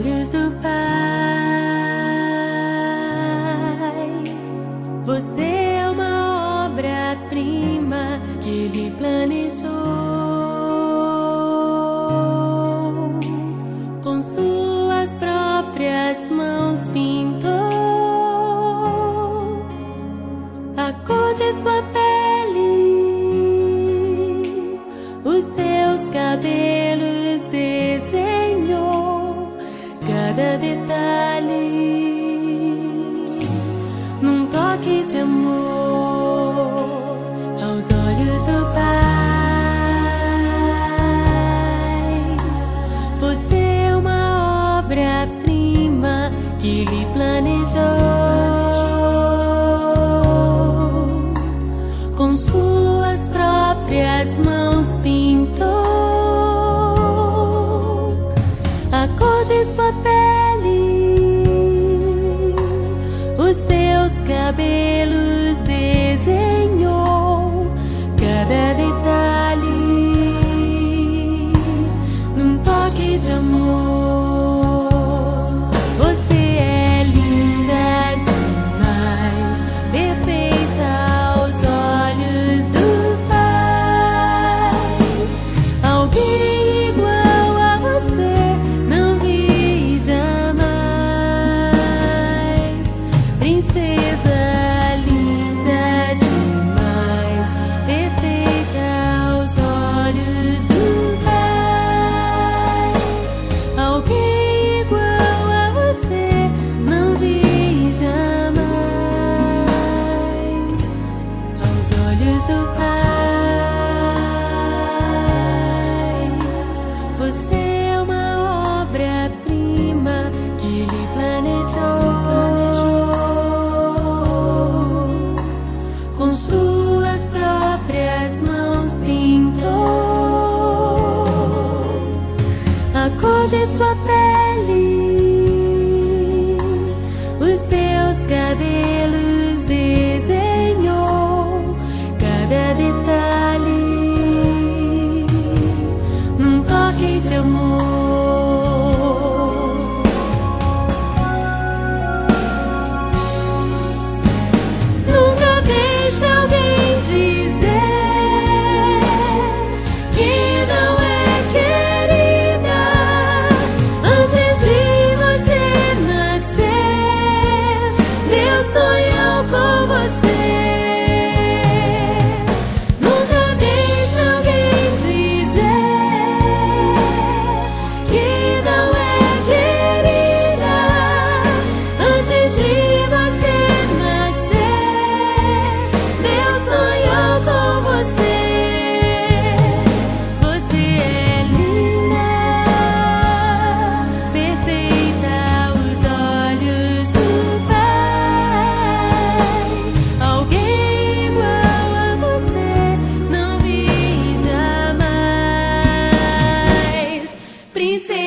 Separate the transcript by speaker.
Speaker 1: olhos do Pai. Você é uma obra-prima que Ele planejou. Com suas próprias mãos pintou a cor de sua pele, detalhe num toque de amor aos olhos do Pai. Você é uma obra-prima que Ele planejou com suas próprias mãos pintou a cor de sua pele, Be. De sua pele, princesa.